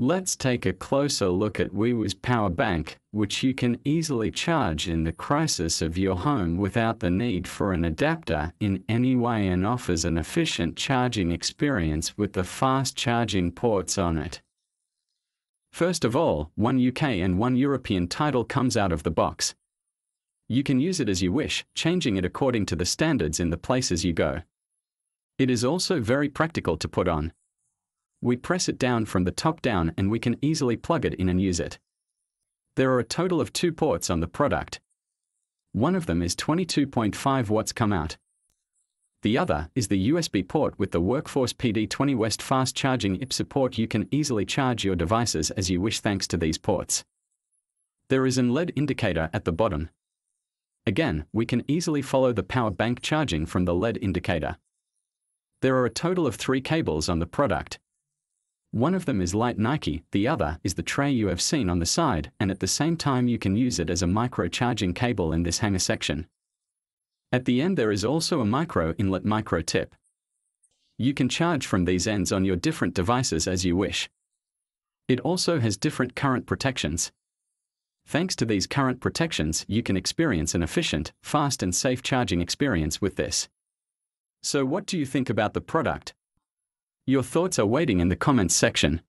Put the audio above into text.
Let's take a closer look at Wiwu's power bank, which you can easily charge in the crisis of your home without the need for an adapter in any way and offers an efficient charging experience with the fast charging ports on it. First of all, one UK and one European title comes out of the box. You can use it as you wish, changing it according to the standards in the places you go. It is also very practical to put on. We press it down from the top down and we can easily plug it in and use it. There are a total of two ports on the product. One of them is 22.5 watts come out. The other is the USB port with the Workforce PD20 West fast charging IP support. You can easily charge your devices as you wish thanks to these ports. There is an LED indicator at the bottom. Again, we can easily follow the power bank charging from the LED indicator. There are a total of three cables on the product. One of them is Lightning, the other is the tray you have seen on the side, and at the same time you can use it as a micro charging cable in this hanger section. At the end there is also a micro inlet micro tip. You can charge from these ends on your different devices as you wish. It also has different current protections. Thanks to these current protections, you can experience an efficient, fast and safe charging experience with this. So what do you think about the product? Your thoughts are waiting in the comments section.